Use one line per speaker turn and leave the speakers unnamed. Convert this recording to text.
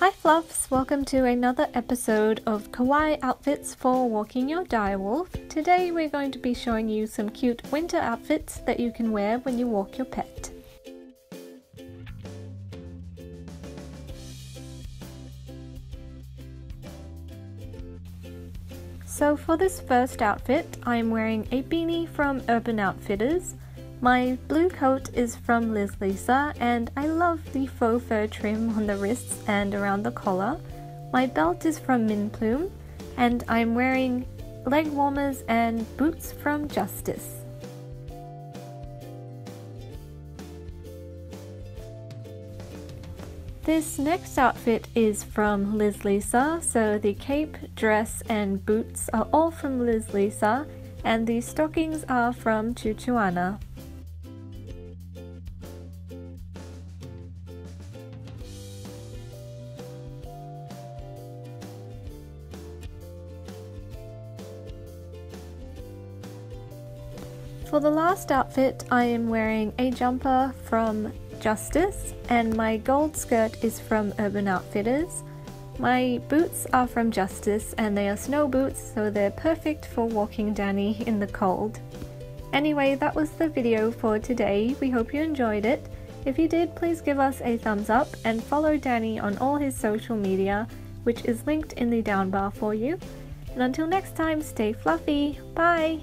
Hi Fluffs, welcome to another episode of Kawaii Outfits for Walking Your Direwolf. Today we're going to be showing you some cute winter outfits that you can wear when you walk your pet. So for this first outfit, I'm wearing a beanie from Urban Outfitters. My blue coat is from Liz Lisa and I love the faux fur trim on the wrists and around the collar. My belt is from Min Plume and I'm wearing leg warmers and boots from Justice. This next outfit is from Liz Lisa, so the cape, dress and boots are all from Liz Lisa and the stockings are from Chuchuana. For the last outfit I am wearing a jumper from Justice and my gold skirt is from Urban Outfitters. My boots are from Justice and they are snow boots so they're perfect for walking Danny in the cold. Anyway, that was the video for today. We hope you enjoyed it. If you did, please give us a thumbs up and follow Danny on all his social media, which is linked in the down bar for you. And until next time, stay fluffy. Bye!